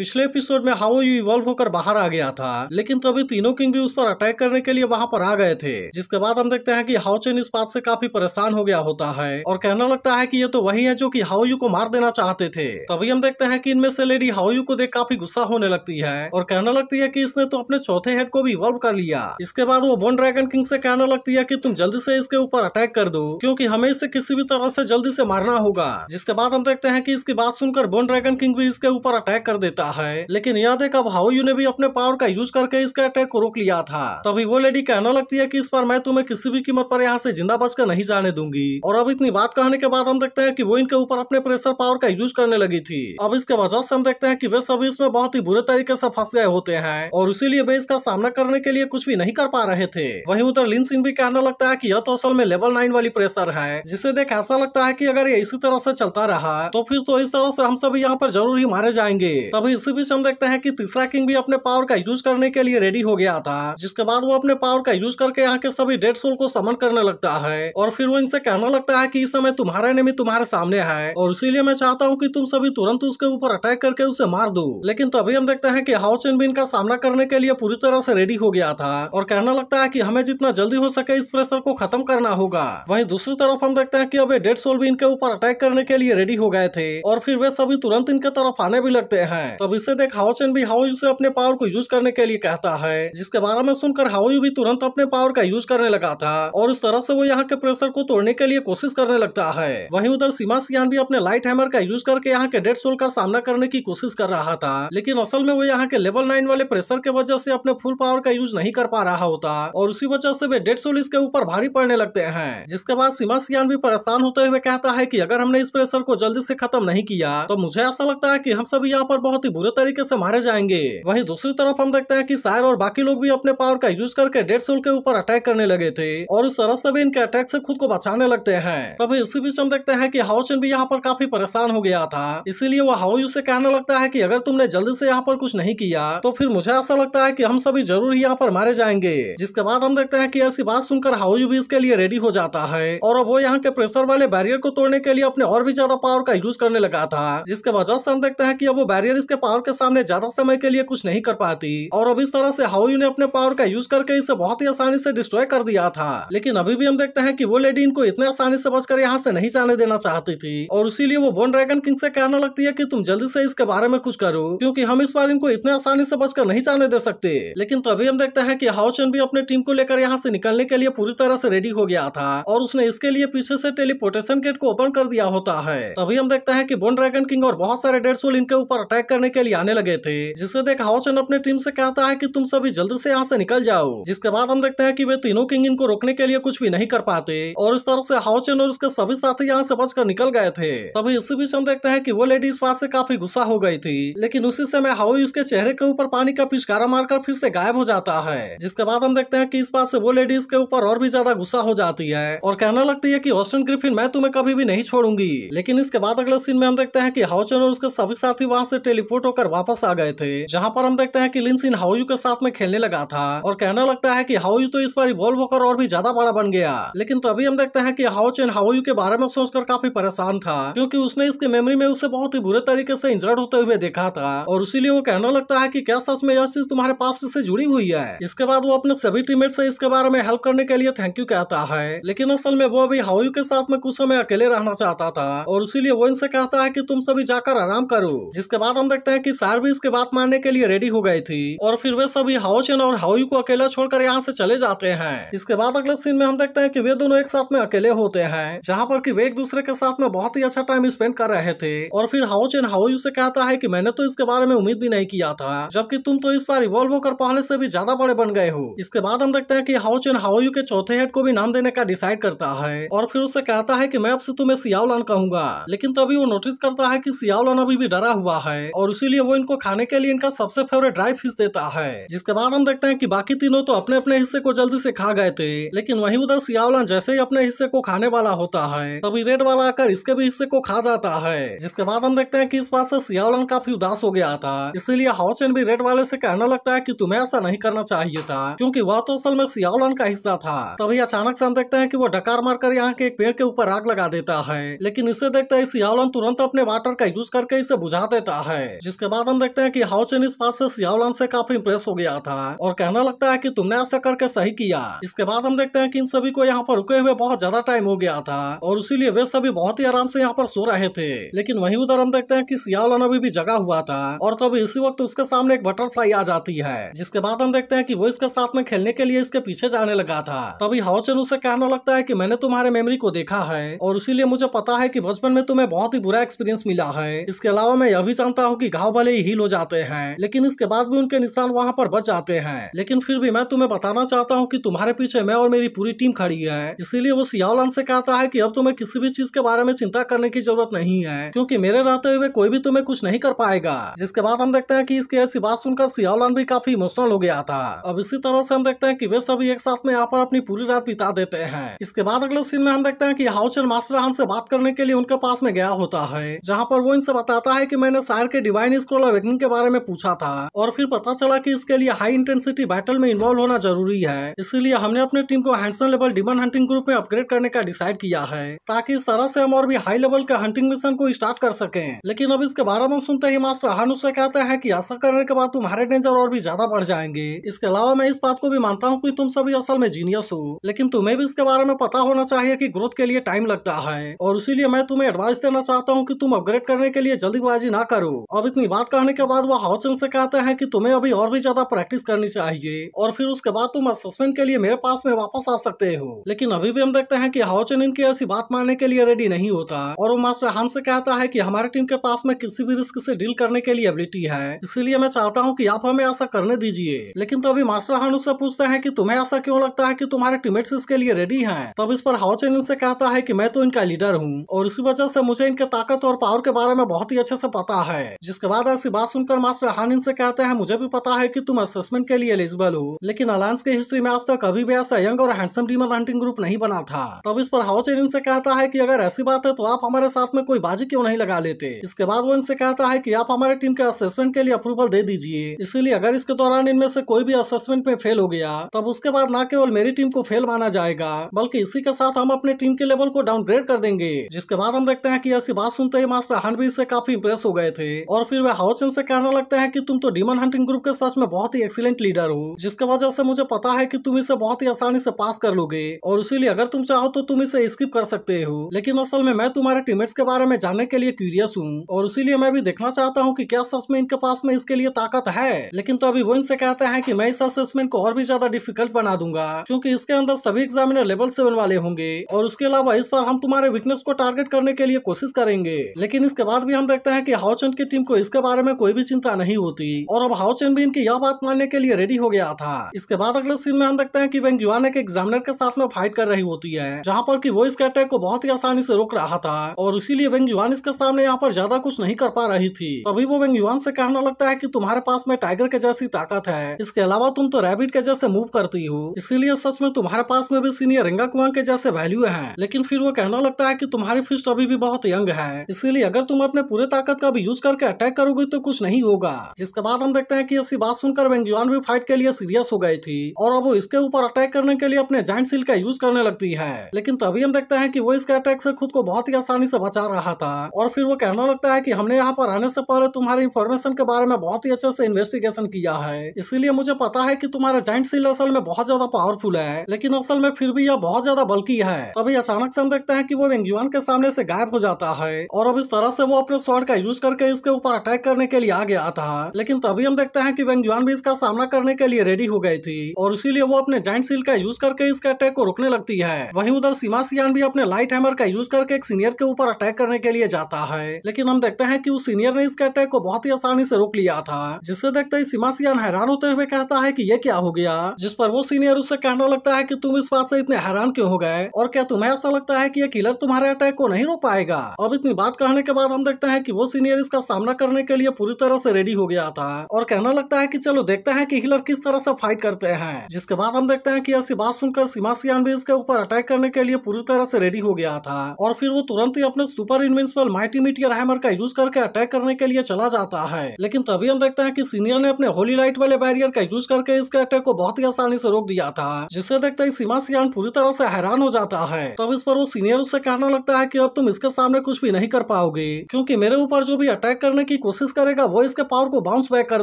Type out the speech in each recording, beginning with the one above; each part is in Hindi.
पिछले एपिसोड में हाओ यू इवॉल्व होकर बाहर आ गया था, लेकिन तभी तीनों किंग भी उस पर अटैक करने के लिए वहाँ पर आ गए थे, जिसके बाद हम देखते हैं कि हाओ चेन इस बात से काफ़ी परेशान हो गया होता है, और कहना लगता है कि ये तो वही है जो कि हाओ यू को मार देना चाहते थे। तभी हम देखते हैं कि इनमें से लेडी हाओ यू को देख काफ़ी गुस्सा होने लगती है, और कहने लगती है की इसने तो अपने चौथे हेड को भी इवॉल्व कर लिया। इसके बाद वो बोन ड्रैगन किंग से कहने लगती है की तुम जल्दी से इसके ऊपर अटैक कर दो, क्यूँकी हमें इसे किसी भी तरह से जल्दी से मारना होगा। जिसके बाद हम देखते हैं की इसकी बात सुनकर बोन ड्रैगन किंग भी इसके ऊपर अटैक कर देता है। लेकिन यह देख अब हाउ यू ने भी अपने पावर का यूज़ करके इसके अटैक को रोक लिया था? तभी वो लेडी कहने लगती है कि इस पर मैं तुम्हें किसी भी कीमत पर यहाँ से ज़िंदा बचकर नहीं जाने दूँगी। और अब इतनी बात कहने के बाद हम देखते हैं कि वो इनके ऊपर अपने प्रेशर पावर का यूज़ करने लगी थी। अब इसके वजह से हम देखते हैं कि वे सभी इसमें बहुत ही बुरे तरीके से फंस गए होते हैं और इसीलिए वे इसका सामना करने के लिए कुछ भी नहीं कर पा रहे थे। वहीं उधर लिन सिंह भी कहने लगता है कि यह तो असल में लेवल नाइन वाली प्रेशर है, जिसे देख ऐसा लगता है कि अगर ये इसी तरह से चलता रहा तो फिर तो इस तरह से हम सभी यहाँ पर ज़रूर ही मारे जाएँगे। तभी इसी बीच हम देखते हैं कि तीसरा किंग भी अपने पावर का यूज़ करने के लिए रेडी हो गया था, जिसके बाद वो अपने पावर का यूज़ करके यहाँ के सभी डेड सोल को समन करने लगता है। और फिर वो इनसे कहने लगता है कि इस समय तुम्हारा एनिमी तुम्हारे सामने है, और इसीलिए मैं चाहता हूँ कि तुम सभी तुरंत उसके ऊपर अटैक करके उसे मार दो। लेकिन तभी हम देखते हैं कि हाउ चेन भी इनका सामना करने के लिए पूरी तरह से रेडी हो गया था, और कहना लगता है कि हमें जितना जल्दी हो सके इस प्रेशर को खत्म करना होगा। वहीं दूसरी तरफ़ हम देखते हैं कि अब डेड सोल भी इनके ऊपर अटैक करने के लिए रेडी हो गए थे, और फिर वे सभी तुरंत इनके तरफ़ आने भी लगते हैं। तब इसे देख हाउ चेन भी हाउ से अपने पावर को यूज़ करने के लिए कहता है, जिसके बारे में सुनकर हाउ यू भी तुरंत अपने पावर का यूज़ करने लगा था, और इस तरह से वो यहाँ के प्रेशर को तोड़ने के लिए कोशिश करने लगता है। वहीं उधर सीमा सियान भी अपने लाइट हैमर का यूज़ करके यहाँ के डेड सोल का सामना करने की कोशिश कर रहा था, लेकिन असल में वो यहाँ के लेवल नाइन वाले प्रेशर के वजह से अपने फुल पावर का यूज़ नहीं कर पा रहा होता, और उसी वजह से वे डेड सोल इसके ऊपर भारी पड़ने लगते हैं, जिसके बाद सीमा सियान भी परेशान होते हुए कहता है कि अगर हमने इस प्रेशर को जल्दी से खत्म नहीं किया तो मुझे ऐसा लगता है कि हम सभी यहाँ पर बहुत बुरे तरीके से मारे जाएँगे। वहीं दूसरी तरफ़ हम देखते हैं कि सायर और बाकी लोग भी अपने पावर का यूज़ करके डेड सोल के ऊपर अटैक करने लगे थे और इस तरह से भी इनके अटैक से खुद को बचाने लगते हैं। तभी इसी बीच हम देखते हैं कि हाउचन भी यहाँ पर काफ़ी परेशान हो गया था। इसीलिए वो हाउ यू से कहने लगता है कि अगर तुमने जल्दी से यहाँ पर कुछ नहीं किया तो फिर मुझे ऐसा लगता है की हम सभी ज़रूर ही यहाँ पर मारे जाएँगे। जिसके बाद हम देखते हैं की ऐसी बात सुनकर हाउ यू भी इसके लिए रेडी हो जाता है और अब वो यहाँ के प्रेशर वाले बैरियर को तोड़ने के लिए अपने और भी ज़्यादा पावर का यूज़ करने लगा था। जिसके वजह से हम देखते हैं कि अब वो बैरियर इसके पावर के सामने ज़्यादा समय के लिए कुछ नहीं कर पाती। और अब इस तरह से हाउयू ने अपने पावर का यूज़ करके इसे बहुत ही आसानी से डिस्ट्रॉय कर दिया था। लेकिन अभी भी हम देखते हैं कि वो लेडी इनको इतने आसानी से बचकर यहाँ से नहीं जाने देना चाहती थी। और इसीलिए वो बोन ड्रैगन किंग से कहने लगती है कि तुम जल्दी से इसके बारे में कुछ करो, क्योंकि हम इस बार इनको इतने आसानी से बचकर नहीं जाने दे सकते। लेकिन तभी हम देखते हैं कि हाउचन भी अपने टीम को लेकर यहाँ से निकलने के लिए पूरी तरह से रेडी हो गया था, और उसने इसके लिए पीछे से टेलीपोर्टेशन गेट को ओपन कर दिया होता है। तभी हम देखते हैं कि बोन ड्रैगन किंग और बहुत सारे डेड सोल इनके ऊपर अटैक करने के लिए आने लगे थे जिसे देख हाउचन अपने टीम से कहता है कि तुम सभी जल्दी से यहाँ से निकल जाओ। जिसके बाद हम देखते हैं कि वे तीनों किंग इनको रोकने के लिए कुछ भी नहीं कर पाते, और इस तरह से हाउचन और उसके सभी साथी यहाँ से बचकर निकल गए थे। तभी इसी बीच हम देखते हैं कि वो लेडी इस बात से काफ़ी गुस्सा हो गई थी, लेकिन उसी समय हाउ उसके चेहरे के ऊपर पानी का पिचकारा मारकर फिर से गायब हो जाता है। जिसके बाद हम देखते हैं कि इस बात से वो लेडीज़ के ऊपर और भी ज़्यादा गुस्सा हो जाती है, और कहने लगती है की ऑस्टन ग्रिफिन मैं तुम्हें कभी भी नहीं छोड़ूँगी। लेकिन इसके बाद अगले सीन में हम देखते हैं कि हाउचन और उसके सभी साथी वहाँ से टेलीपोर्ट होकर वापस आ गए थे। जहाँ पर हम देखते हैं कि लिंसिन हाउयू के साथ में खेलने लगा था और कहने लगता है कि हाउयू तो इस बार इवॉल्व होकर और भी ज़्यादा बड़ा बन गया। लेकिन तभी हम देखते हैं कि हाउचन हाउयू के बारे में सोचकर काफ़ी परेशान था, क्योंकि उसने इसकी मेमोरी में उसे बहुत ही बुरे तरीके से इंजर्ड होते हुए देखा था और इसीलिए वो कहने लगता है कि क्या सच में यह चीज़ तुम्हारे पास से जुड़ी हुई है? इसके बाद वो अपने सभी टीममेट से इसके बारे में हेल्प करने के लिए थैंक यू कहता है, लेकिन असल में वो अभी हाउयू के साथ में कुछ समय अकेले रहना चाहता था और इसीलिए वो इनसे कहता है कि तुम सभी जाकर आराम करो। जिसके बाद हम देखते हैं कि सार भी इसके बात मानने के लिए रेडी हो गई थी और फिर वे सभी हाउचन और हाउयू को अकेला छोड़कर यहाँ से चले जाते हैं। इसके बाद अगले सीन में हम देखते हैं कि वे दोनों एक साथ में अकेले होते हैं, जहाँ पर कि वे एक दूसरे के साथ में बहुत ही अच्छा टाइम स्पेंड कर रहे थे और फिर हाउचन हाउयू से कहता है की मैंने तो इसके बारे में उम्मीद भी नहीं किया था, जबकि तुम तो इस बार इवॉल्व होकर पहले से भी ज़्यादा बड़े बन गए हो। इसके बाद हम देखते हैं कि हाउचन हाउयू के चौथे हेड को भी नाम देने का डिसाइड करता है और फिर उसे कहता है की मैं अब से तुम्हें सियावलान कहूँगा, लेकिन तभी वो नोटिस करता है कि सियावलान अभी भी डरा हुआ है और इसीलिए वो इनको खाने के लिए इनका सबसे फेवरेट ड्राई फ़िश देता है। जिसके बाद हम देखते हैं कि बाकी तीनों तो अपने अपने हिस्से को जल्दी से खा गए थे, लेकिन वहीं उधर सियावलान जैसे ही अपने हिस्से को खाने वाला होता है, तभी रेड वाला आकर इसके भी हिस्से को खा जाता है। जिसके बाद हम देखते हैं कि इस बात से सियावलन काफ़ी उदास हो गया था। इसीलिए हाउचन भी रेड वाले से कहने लगता है कि तुम्हें ऐसा नहीं करना चाहिए था, क्योंकि वह तो असल में सियावलन का हिस्सा था। तभी अचानक से हम देखते हैं कि वो डकार मारकर यहाँ के एक पेड़ के ऊपर आग लगा देता है, लेकिन इसे देखते ही सियावलन तुरंत अपने वाटर का यूज़ करके इसे बुझा देता है जिसके बाद हम देखते हैं कि हाउचन इस बात से सियावलान से काफ़ी इंप्रेस हो गया था और कहना लगता है कि तुमने ऐसा करके सही किया। इसके बाद हम देखते हैं कि इन सभी को यहाँ पर रुके हुए बहुत ज़्यादा टाइम हो गया था और इसीलिए वे सभी बहुत ही आराम से यहाँ पर सो रहे थे। लेकिन वही उधर हम देखते हैं कि सियावलान अभी भी जगा हुआ था और तभी इसी वक्त उसके सामने एक बटरफ्लाई आ जाती है। जिसके बाद हम देखते हैं कि वो इसके साथ में खेलने के लिए इसके पीछे जाने लगा था। तभी हाउचन उसे कहना लगता है कि मैंने तुम्हारे मेमोरी को देखा है और इसीलिए मुझे पता है कि बचपन में तुम्हें बहुत ही बुरा एक्सपीरियंस मिला है। इसके अलावा मैं यह भी जानता हूँ कि घाव भले ही हील हो जाते हैं। लेकिन इसके बाद भी उनके निशान वहाँ पर बच जाते हैं। लेकिन फिर भी मैं तुम्हें बताना चाहता हूँ की तुम्हारे पीछे मैं और मेरी पूरी टीम खड़ी है। इसीलिए वो सियावलान से कहता है कि अब तुम्हें किसी भी चीज़ के बारे में चिंता करने की ज़रूरत नहीं है, क्यूँकी मेरे रहते हुए कोई भी तुम्हें कुछ नहीं कर पाएगा। जिसके बाद हम देखते हैं कि इसकी ऐसी बात सुनकर सियावलान भी काफ़ी इमोशनल हो गया था। अब इसी तरह से हम देखते हैं कि वे सभी एक साथ में यहाँ पर अपनी पूरी रात बिता देते हैं। इसके बाद अगले सीन में हम देखते हैं कि हाउचर मास्टर हान से बात करने के लिए उनके पास में गया होता है, जहाँ पर वो इनसे बताता है कि मैंने शायर के डिवाइन स्क्रॉल अवेकनिंग के बारे में पूछा था और फिर पता चला कि इसके लिए हाई इंटेंसिटी बैटल में इन्वॉल्व होना ज़रूरी है। इसीलिए हमने अपनी टीम को हैंडसन लेवल डिमन हंटिंग ग्रुप में अपग्रेड करने का डिसाइड किया है, ताकि इस तरह से हम और भी हाई लेवल के हंटिंग मिशन को स्टार्ट कर सके। लेकिन अब इसके बारे में सुनते ही मास्टर हानु से कहते हैं कि ऐसा करने के बाद तुम्हारे डेंजर और भी ज़्यादा बढ़ जाएँगे। इसके अलावा मैं इस बात को भी मानता हूँ कि तुम सभी असल में जीनियस हो, लेकिन तुम्हें भी इसके बारे में पता होना चाहिए कि ग्रोथ के लिए टाइम लगता है। और इसीलिए मैं तुम्हें एडवाइस देना चाहता हूँ की तुम अपग्रेड करने के लिए जल्दीबाजी ना करो। अब इतनी बात कहने के बाद वो हाउचन से कहते हैं कि तुम्हें अभी और भी ज़्यादा प्रैक्टिस करनी चाहिए, और फिर उसके बाद तुम असेसमेंट के लिए मेरे पास में वापस आ सकते हो। लेकिन अभी भी हम देखते हैं कि हाउचन इनकी ऐसी बात मानने के लिए रेडी नहीं होता, और वो मास्टर हान से कहता है कि हमारे टीम के पास में किसी भी रिस्क से डील करने के लिए एबिलिटी है, इसीलिए मैं चाहता हूँ की आप हमें ऐसा करने दीजिए। लेकिन तभी मास्टर हान उससे पूछते हैं की तुम्हें ऐसा क्यों लगता है की तुम्हारे टीममेट्स इसके लिए रेडी है? तब इस पर हाउचन इनसे कहता है की मैं तो इनका लीडर हूँ, और इसी वजह से मुझे इनके ताकत और पावर के बारे में बहुत ही अच्छे से पता है जिसके बाद ऐसी बात सुनकर मास्टर हान इनसे कहते हैं, मुझे भी पता है कि तुम असेसमेंट के लिए एलिजिबल हो, लेकिन अलायंस की हिस्ट्री में आज तक कभी भी ऐसा यंग और हैंडसम डीमन हंटिंग ग्रुप नहीं बना था। तब इस पर हाउचन इनसे कहता है की अगर ऐसी बात है तो आप हमारे साथ में कोई बाजी क्यों नहीं लगा लेते? इसके बाद वो इनसे कहता है कि आप हमारे टीम के असेसमेंट के लिए अप्रूवल दे दीजिए। इसीलिए अगर इसके दौरान इनमें से कोई भी असेसमेंट में फेल हो गया, तब उसके बाद न केवल मेरी टीम को फेल माना जाएगा, बल्कि इसी के साथ हम अपने टीम के लेवल को डाउनग्रेड कर देंगे। जिसके बाद हम देखते हैं कि ऐसी बात सुनते ही मास्टर हान भी इससे काफ़ी इंप्रेस हो गए थे और फिर वे हाउचन से कहने लगते हैं कि तुम तो डीमन हंटिंग ग्रुप के सच में बहुत ही एक्सीलेंट लीडर हो, जिसके वजह से मुझे पता है कि तुम इसे बहुत ही आसानी से पास कर लोगे, और इसीलिए अगर तुम चाहो तो तुम इसे स्किप कर सकते हो। लेकिन असल में मैं तुम्हारे टीममेट्स के बारे में जानने के लिए क्यूरियस हूँ, और इसीलिए मैं भी देखना चाहता हूँ कि क्या सच में इनके पास में इसके लिए ताकत है। लेकिन तभी वो इनसे कहते हैं की मैं इस असेसमेंट को और भी ज़्यादा डिफ़िकल्ट बना दूँगा, क्योंकि इसके अंदर सभी एग्जामिनर लेवल सेवन वाले होंगे, और उसके अलावा इस बार हम तुम्हारे वीकनेस को टारगेट करने के लिए कोशिश करेंगे। लेकिन इसके बाद भी हम देखते हैं कि हाउचन की टीम को इसके बारे में कोई भी चिंता नहीं होती। और अब हाउचन भी इनकी यह बात मानने के लिए रेडी हो गया था। इसके बाद अगले सीन में हम देखते हैं कि वेंग युआन एक एग्जामिनर के साथ में फाइट कर रही होती है, जहाँ पर की वो इसके अटैक को बहुत ही आसानी से रोक रहा था। और इसीलिए वेंग युआन इसके सामने यहाँ पर ज़्यादा कुछ नहीं कर पा रही थी। तभी वो वेंग युआन से कहना लगता है की तुम्हारे पास में टाइगर के जैसी ताकत है। इसके अलावा तुम तो रैबिट के जैसे मूव करती हो। इसीलिए सच में तुम्हारे पास में भी सीनियर रिंगा कुआँ के जैसे वैल्यू है। लेकिन फिर वो कहना लगता है कि तुम्हारी फिस्ट अभी भी बहुत यंग है। इसीलिए अगर तुम अपने पूरे ताकत का भी यूज़ करके अटैक करोगे तो कुछ नहीं होगा। जिसके बाद हम देखते हैं कि ऐसी बात सुनकर वेंगजुआन भी फाइट के लिए सीरियस हो गई थी और अब वो इसके ऊपर अटैक करने के लिए अपने जाइंट सील का यूज़ करने लगती है। लेकिन तभी हम देखते हैं कि वो इसके अटैक से खुद को बहुत ही आसानी से बचा रहा था और फिर वो कहना लगता है कि हमने यहाँ पर आने से पहले तुम्हारे इन्फॉर्मेशन के बारे में बहुत ही अच्छे से इन्वेस्टिगेशन किया है। इसीलिए मुझे पता है की तुम्हारा जॉइंट सील असल में बहुत ज़्यादा पावरफुल है, लेकिन असल में फिर भी यह बहुत ज़्यादा बल्कि है। तभी अचानक से हम देखते हैं कि वो वेंगजुआन के सामने से गायब हो जाता है और अब इस तरह से वो अपने स्वॉर्ड का यूज़ करके इसके ऊपर अटैक करने के लिए आ गया था लेकिन तभी हम देखते हैं कि वेंगजुआन भी इसका सामना करने के लिए रेडी हो गई थी। और इसीलिए वो अपने जाइंट सील का यूज़ करके इसके अटैक को रोकने लगती है। वहीं उधर सीमा सियान भी अपने लाइट हैमर का यूज़ करके एक सीनियर के ऊपर अटैक करने के लिए जाता है। लेकिन हम देखते हैं कि उस सीनियर ने इसके अटैक को बहुत ही आसानी से रोक लिया था। जिससे देखते ही सीमा सियान हैरान होते हुए कहता है कि ये क्या हो गया? जिस पर वो सीनियर उससे कहना लगता है कि तुम इस बात से इतने हैरान क्यों हो गए? और क्या तुम्हें ऐसा लगता है कि ये किलर तुम्हारे अटैक को नहीं रोक पाएगा? अब इतनी बात कहने के बाद हम देखते हैं कि वो सीनियर इसका सामना करने के लिए पूरी तरह से रेडी हो गया था और कहना लगता है कि चलो देखते हैं कि हिलर किस तरह से फाइट करते हैं। जिसके बाद हम देखते हैं कि ऐसी बात सुनकर सीमासियान भी इसके ऊपर अटैक करने के लिए पूरी तरह से रेडी हो गया था और फिर वो तुरंत ही अपने super invincible mighty meteor hammer का यूज़ करके अटैक करने के लिए चला जाता है। लेकिन तभी हम देखते हैं कि सीनियर ने अपने होली लाइट वाले बैरियर का यूज़ करके इसके अटैक को बहुत ही आसानी से रोक दिया था जिसे देखते ही सीमा सियान पूरी तरह से हैरान हो जाता है। तब इस पर वो सीनियर उससे कहना लगता है की अब तुम इसके सामने कुछ भी नहीं कर पाओगे, क्योंकि मेरे ऊपर जो भी अटैक करने की कोशिश करेगा वो इसके पावर को बाउंस बैक कर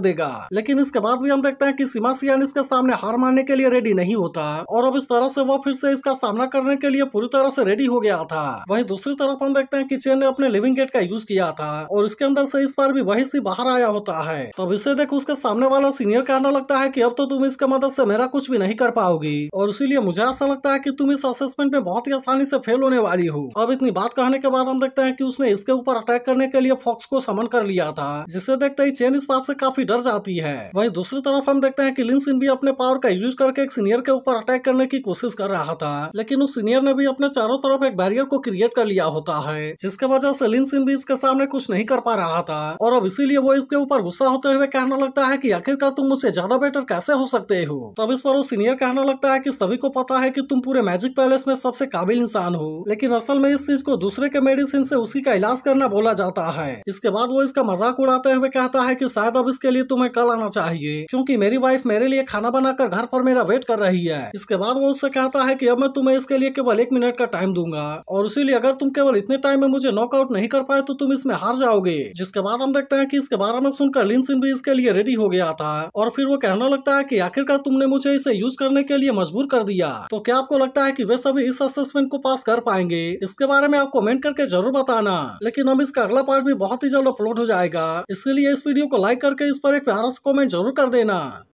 देगा। लेकिन इसके बाद भी हम देखते हैं कि सिमासियान इसके सामने हार मारने के लिए रेडी नहीं होता और अब इस तरह से वो फिर से इसका सामना करने के लिए पूरी तरह से रेडी हो गया था। वही दूसरी तरफ़ हम देखते हैं कि चेन ने अपने लिविंग गेट का यूज़ किया था और इसके अंदर से इस बार भी वही सी बाहर आया होता है। तब इसे देख उसके सामने वाला सीनियर कहने लगता है की अब तो तुम इसके मदद से मेरा कुछ भी नहीं कर पाओगी और इसीलिए मुझे ऐसा लगता है की तुम इस असेसमेंट में बहुत ही आसानी से फेल होने वाली हो। अब इतनी बात कहने के बाद हम देखते हैं की उसने इसके ऊपर अटैक करने के लिए फॉक्स को समन कर लिया। था जिसे देखते ही चेन इस बात से काफ़ी डर जाती है। वही दूसरी तरफ़ हम देखते हैं कि लिंसिन भी अपने पावर का यूज़ करके एक सीनियर के ऊपर अटैक करने की कोशिश कर रहा था, लेकिन उस सीनियर ने भी अपने चारों तरफ़ एक बैरियर को क्रिएट कर लिया होता है, जिसके वजह से लिंसिन भी इसके सामने कुछ नहीं कर पा रहा था। और अब इसीलिए वो इसके ऊपर गुस्सा होते हुए कहने लगता है कि आखिरकार तुम मुझसे ज़्यादा बेटर कैसे हो सकते हो? तब इस पर वो सीनियर कहने लगता है की सभी को पता है की तुम पूरे मैजिक पैलेस में सबसे काबिल इंसान हो, लेकिन असल में इस चीज़ को दूसरे के मेडिसिन से उसी का इलाज करना बोला जाता है। इसके बाद वो इसका मज़ाक उड़ाते हुए कहता है कि शायद अब इसके लिए तुम्हें कल आना चाहिए, क्योंकि मेरी वाइफ मेरे लिए खाना बनाकर घर पर मेरा वेट कर रही है। इसके बाद वो उससे कहता है कि अब मैं तुम्हें इसके लिए केवल एक मिनट का टाइम दूँगा, और इसीलिए अगर तुम केवल इतने टाइम में मुझे नॉकआउट नहीं कर पाए तो तुम इसमें हार जाओगे। जिसके बाद हम देखते हैं कि इसके बारे में सुनकर लिन सिंह भी इसके लिए रेडी हो गया था, और फिर वो कहने लगता है कि आखिरकार तुमने मुझे इसे यूज़ करने के लिए मजबूर कर दिया। तो क्या आपको लगता है कि वे सभी इस असेसमेंट को पास कर पाएँगे? इसके बारे में आप कमेंट करके ज़रूर बताना। लेकिन अब इसका अगला पार्ट भी बहुत ही जल्द अपलोड हो जाएगा। इसलिए इस वीडियो को लाइक करके इस पर एक प्यारा सा कमेंट ज़रूर कर देना।